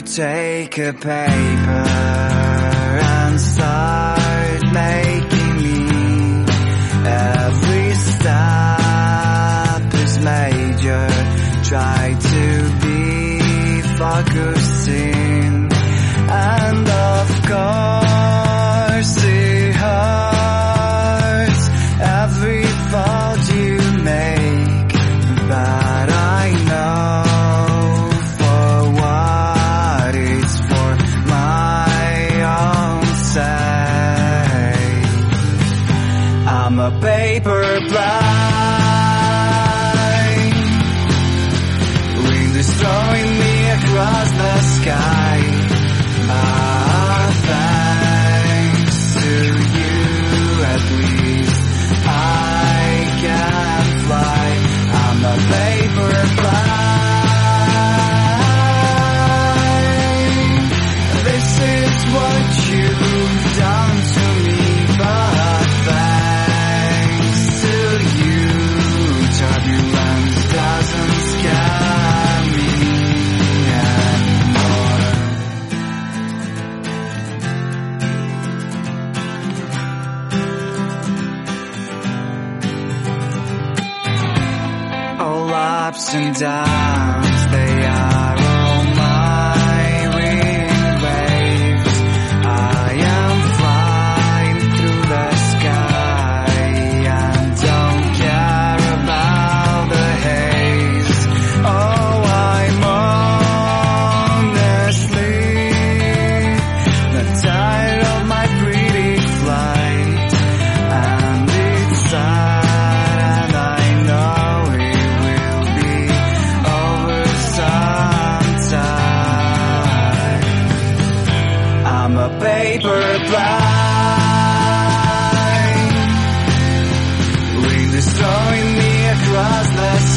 take a paper and start making me? Every step is major. Try to be focusing. And of course I'm a paper blind Wind is throwing me across the sky. Ah, thanks to you at least I can fly. I'm a paper blind This is what you've and downs, they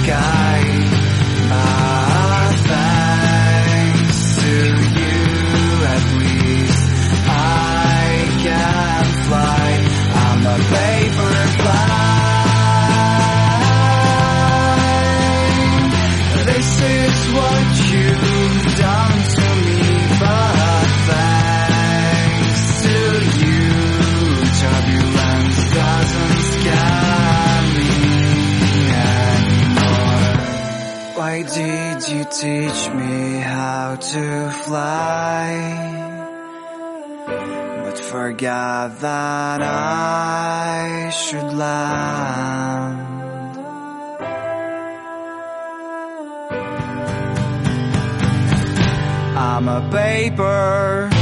sky. You teach me how to fly? But forgot that I should land. I'm a paper.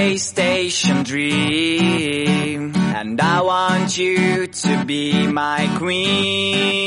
Railway station dream, and I want you to be my queen.